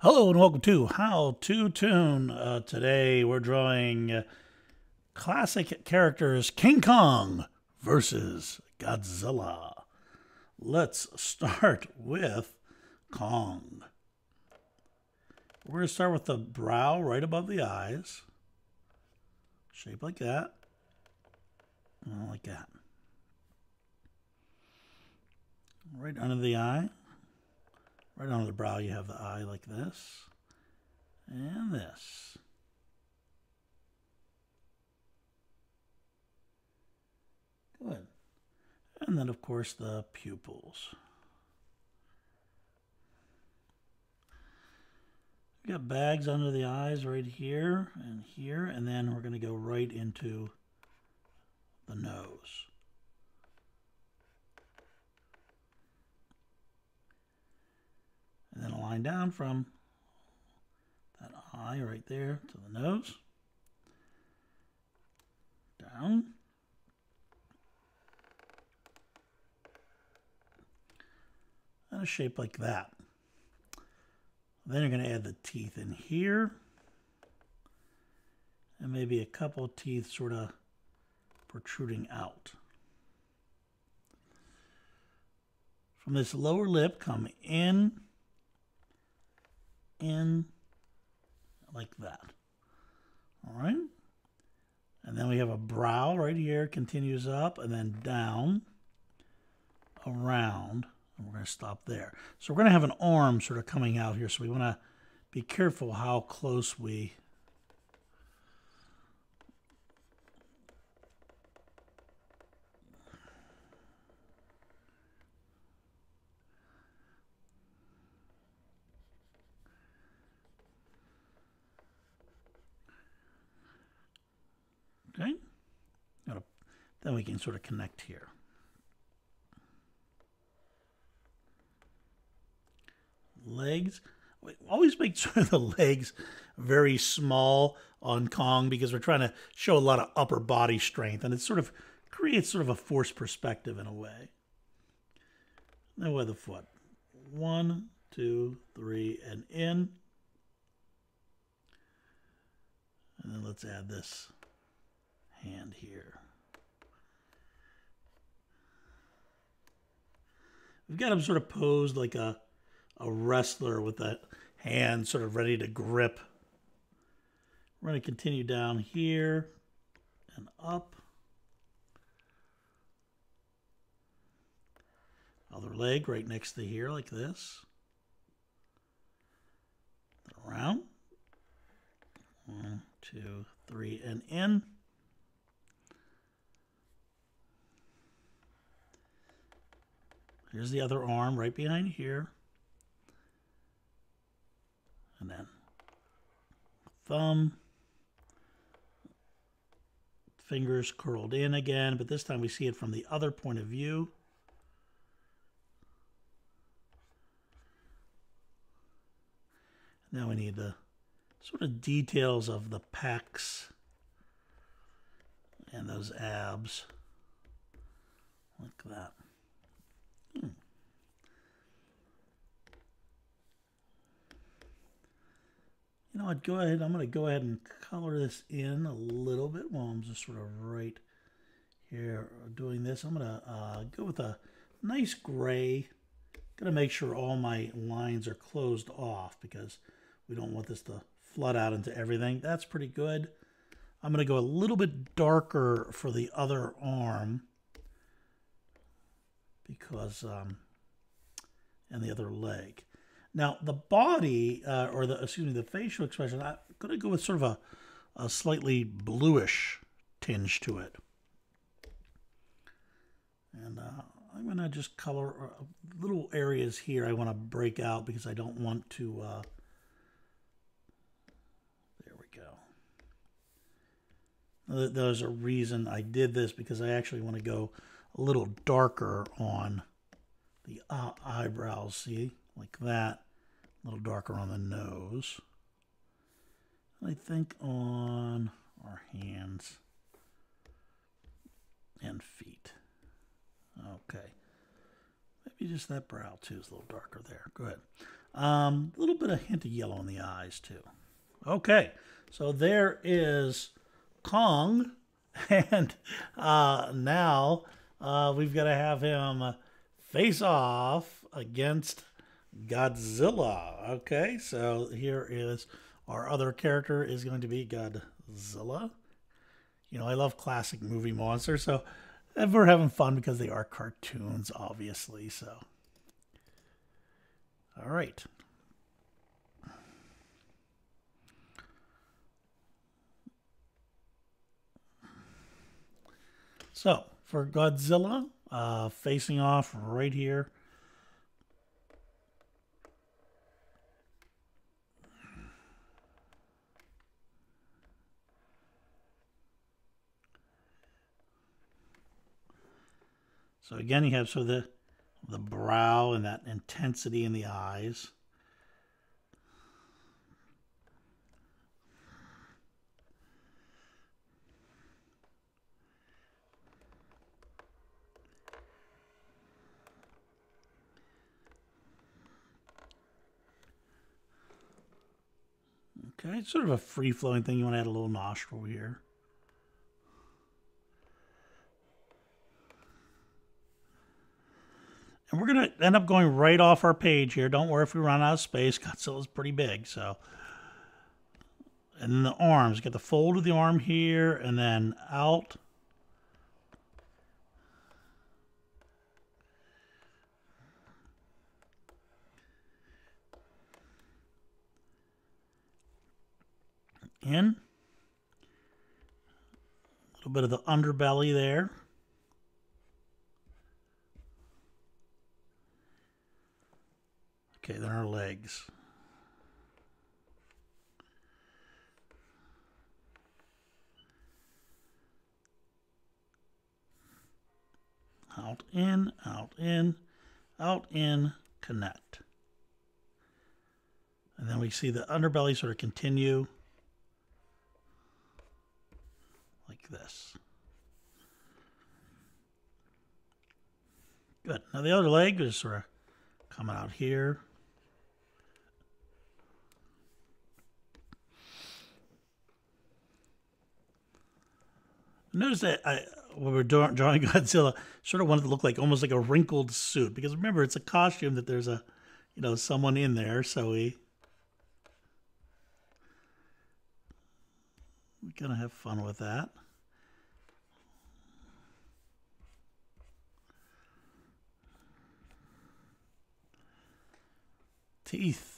Hello and welcome to How to Toon. Uh, today we're drawing classic characters King Kong versus Godzilla. Let's start with Kong. We're going to start with the brow right above the eyes. Shape like that. Like that. Right under the eye. Right under the brow, you have the eye like this and this. Good. And then, of course, the pupils. We got bags under the eyes right here and here, and then we're going to go right into the nose. And then a line down from that eye right there to the nose. Down. And a shape like that. Then you're going to add the teeth in here. And maybe a couple teeth sort of protruding out. From this lower lip, come in in like that. All right. And then we have a brow right here, continues up and then down, around, and we're going to stop there. So we're going to have an arm sort of coming out here. So we want to be careful how close we Okay? Then we can sort of connect here. Legs. We always make sure the legs very small on Kong because we're trying to show a lot of upper body strength and it sort of creates sort of a forced perspective in a way. Now with the foot. One, two, three, and in. And then let's add this hand here. We've got him sort of posed like a, a wrestler with that hand sort of ready to grip. We're going to continue down here and up. Other leg right next to here like this. Around. One, two, three, and in. Here's the other arm right behind here. And then thumb, fingers curled in again, but this time we see it from the other point of view. Now we need the sort of details of the pecs and those abs like that. You know what, go ahead. I'm going to go ahead and color this in a little bit while I'm just sort of right here doing this. I'm going to uh, go with a nice gray. To make sure all my lines are closed off because we don't want this to flood out into everything. That's pretty good. I'm going to go a little bit darker for the other arm because um, and the other leg. Now the body uh, or the excuse me the facial expression I'm going to go with sort of a, a slightly bluish tinge to it. And uh, I'm going to just color uh, little areas here I want to break out because I don't want to. Uh, there we go. There's a reason I did this because I actually want to go a little darker on the uh, eyebrows, see, like that. Little darker on the nose. I think on our hands and feet. Okay. Maybe just that brow too is a little darker there. Good. Um, a little bit of hint of yellow in the eyes too. Okay, so there is Kong, and uh, now uh, we've got to have him face off against Godzilla. Okay, so here is our other character is going to be Godzilla. You know, I love classic movie monsters, so we're having fun because they are cartoons, obviously. So, all right. So, for Godzilla, uh, facing off right here. So again, you have sort of the, the brow and that intensity in the eyes. Okay, it's sort of a free-flowing thing. You want to add a little nostril here. We're going to end up going right off our page here. Don't worry if we run out of space. Godzilla's pretty big, so. And then the arms. Get the fold of the arm here, and then out. In. A little bit of the underbelly there. Okay, then our legs. Out, in, out, in, out, in, connect. And then we see the underbelly sort of continue like this. Good. Now the other leg is sort of coming out here. Notice that I, when we're drawing Godzilla, sort of wanted to look like almost like a wrinkled suit because remember it's a costume that there's a, you know, someone in there. So we we're gonna have fun with that. Teeth.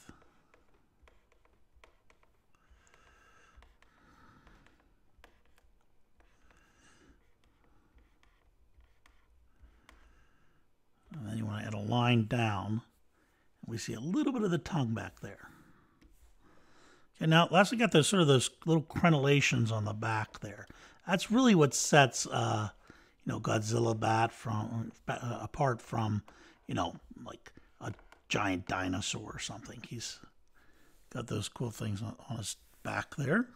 Line down. We see a little bit of the tongue back there. Okay, now last we got those sort of those little crenellations on the back there. That's really what sets uh, you know Godzilla bat from uh, apart from you know like a giant dinosaur or something. He's got those cool things on, on his back there.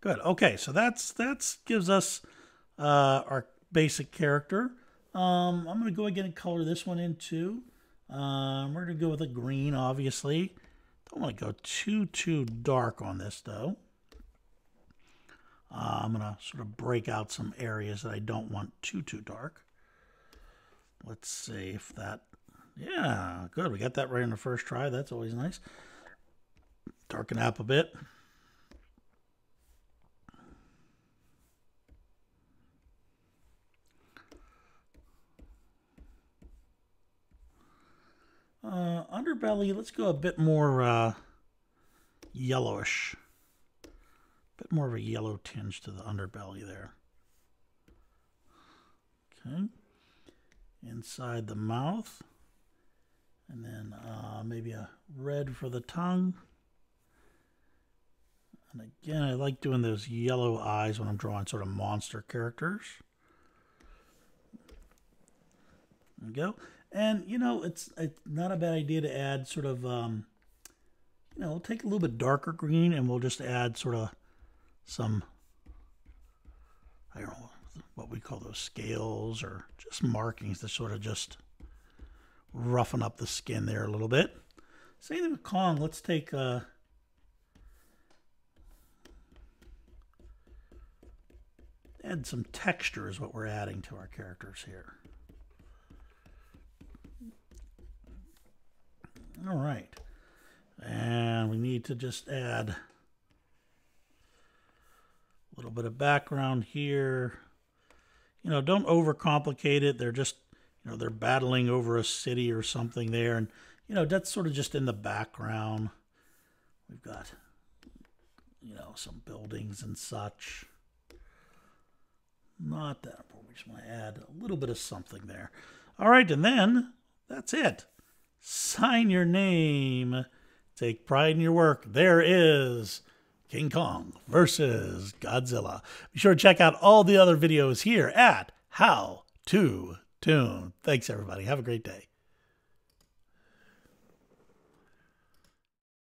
Good. Okay, so that's that's gives us uh, our basic character. Um, I'm going to go again and color this one in too. Um, we're going to go with a green, obviously. Don't want to go too, too dark on this, though. Uh, I'm going to sort of break out some areas that I don't want too, too dark. Let's see if that... Yeah, good. We got that right on the first try. That's always nice. Darken up a bit. Uh, underbelly, let's go a bit more uh, yellowish. A bit more of a yellow tinge to the underbelly there. Okay. Inside the mouth. And then uh, maybe a red for the tongue. And again, I like doing those yellow eyes when I'm drawing sort of monster characters. There we go. And you know, it's it's not a bad idea to add sort of um, you know, take a little bit darker green and we'll just add sort of some I don't know what we call those scales or just markings to sort of just roughen up the skin there a little bit. Same thing with Kong. Let's take uh, add some texture is what we're adding to our characters here. All right. And we need to just add a little bit of background here. You know, don't overcomplicate it. They're just, you know, they're battling over a city or something there. And, you know, that's sort of just in the background. We've got, you know, some buildings and such. Not that important. We just want to add a little bit of something there. All right, and then that's it. Sign your name. Take pride in your work. There is King Kong versus Godzilla. Be sure to check out all the other videos here at How to Toon. Thanks, everybody. Have a great day.